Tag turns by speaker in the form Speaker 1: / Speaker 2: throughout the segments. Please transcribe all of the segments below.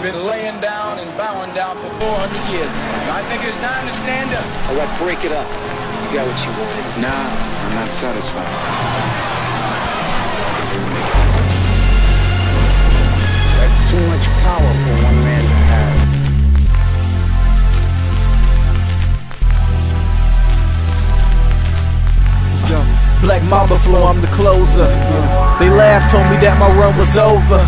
Speaker 1: been laying down and bowing down for 400 years. I think it's time to stand up.
Speaker 2: All right, break it up. You got what you wanted.
Speaker 3: Nah, I'm not satisfied.
Speaker 4: Mamba flow, I'm the closer. They laughed, told me that my run was over.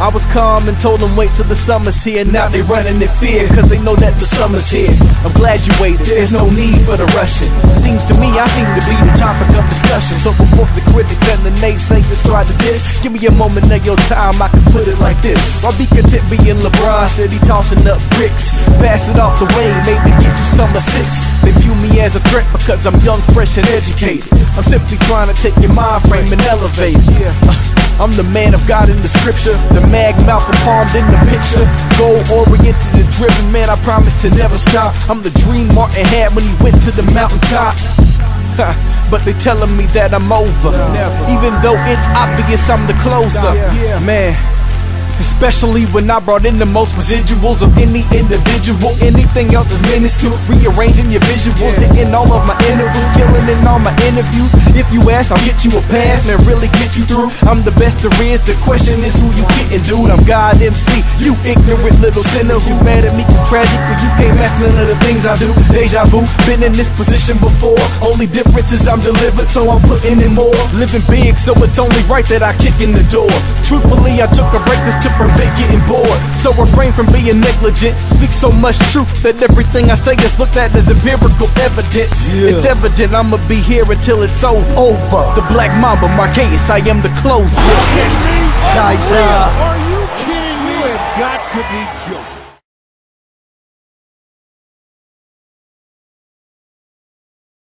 Speaker 4: I was calm and told them wait till the summer's here. Now they running in fear, cause they know that the summer's here. I'm glad you waited, there's no need for the rushing. Seems to me I seem to be the topic of discussion. So before the critics and the naysayers try to diss, give me a moment of your time, I can put it like this. I'll be content being LeBron, steady tossing up bricks. Pass it off the way, maybe get you some assists. They view me as a threat because I'm young, fresh, and educated. I'm simply trying to take your mind frame and elevate it. Yeah. I'm the man of God in the scripture, the mag mouth and palmed in the picture. Goal oriented and driven, man, I promise to never stop. I'm the dream Martin had when he went to the mountaintop. but they telling me that I'm over. Even though it's obvious I'm the closer. Man. Especially when I brought in the most residuals of any individual. Anything else is minuscule. Rearranging your visuals, hitting all of my intervals, killing in all my interviews. If you ask, I'll get you a pass and really get you through. I'm the best there is. The question is who you getting, dude. I'm God MC. You ignorant little sinner who's mad at me is tragic when you can't match none of the things I do. Deja vu, been in this position before. Only difference is I'm delivered, so I'm putting in more. Living big, so it's only right that I kick in the door. Truthfully, I took a break this to prevent getting bored. So refrain from being negligent. Speak so much truth that everything I say is looked at as empirical evidence. It's evident I'ma be here until it's over. Over. The Black Mamba, MarKaus, I am the closer. Guys, uh,
Speaker 5: Are you kidding me? You have got to be joking.